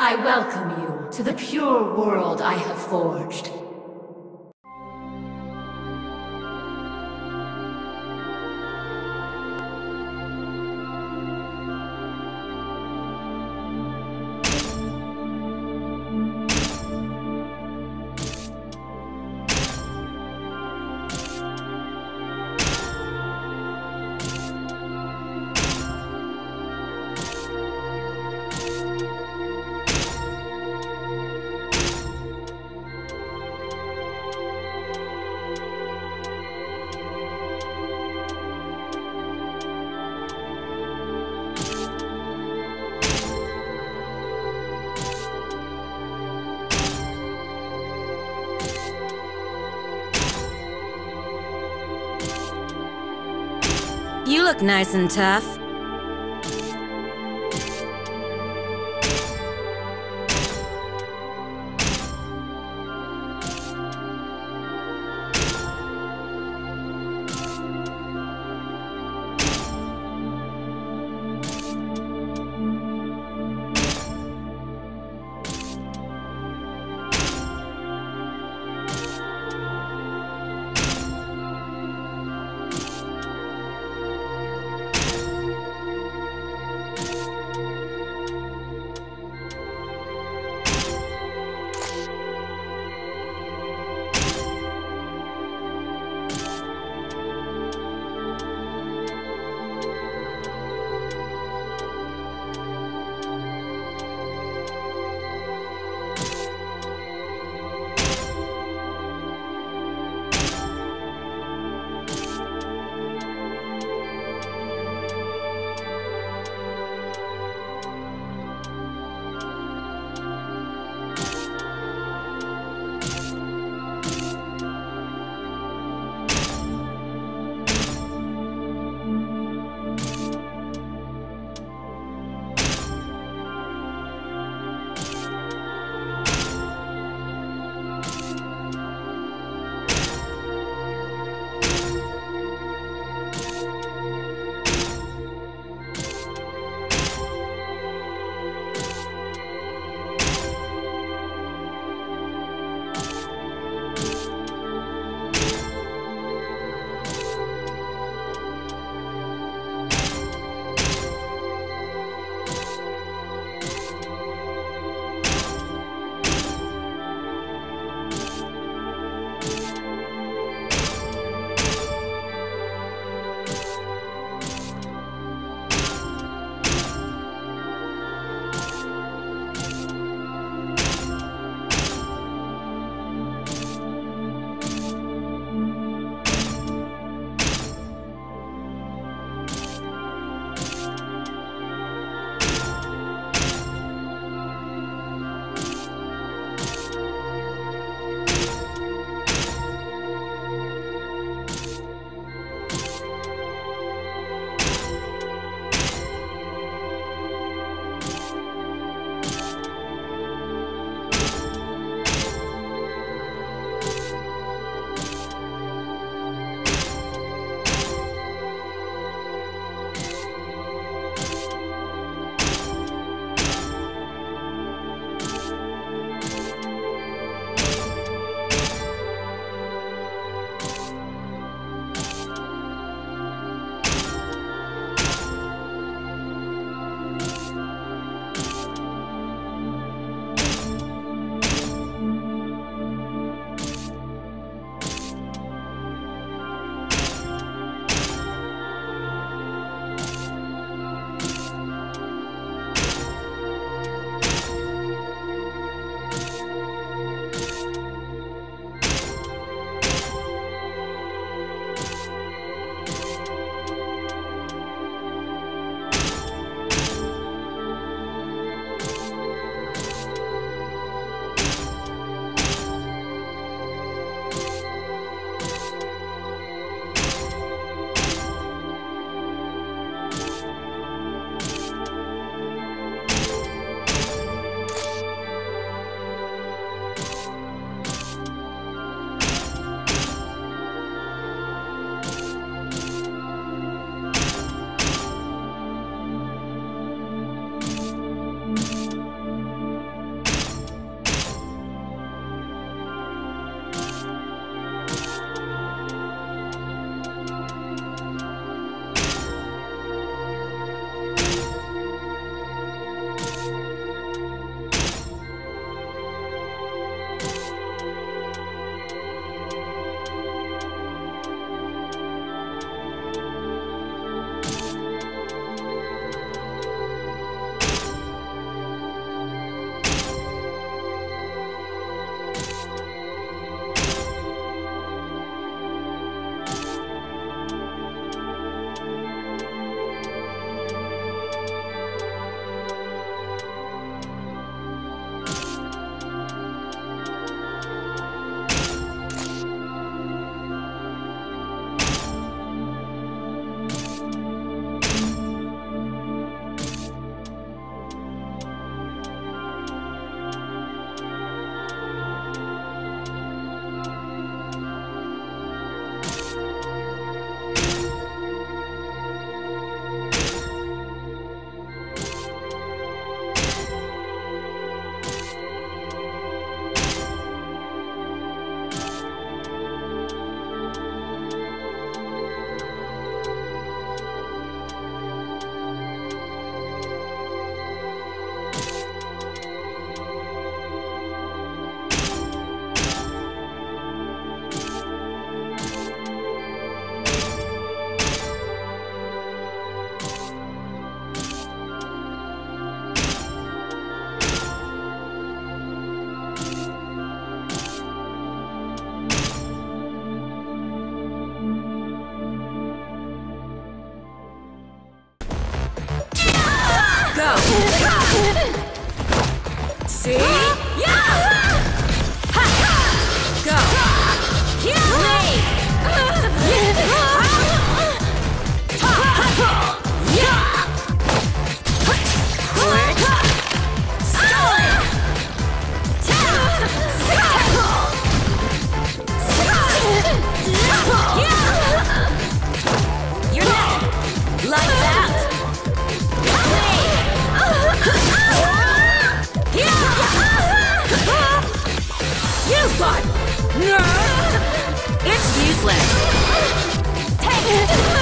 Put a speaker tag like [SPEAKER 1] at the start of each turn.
[SPEAKER 1] I welcome you to the pure world I have forged.
[SPEAKER 2] You look nice and tough. See? Useless! Take it!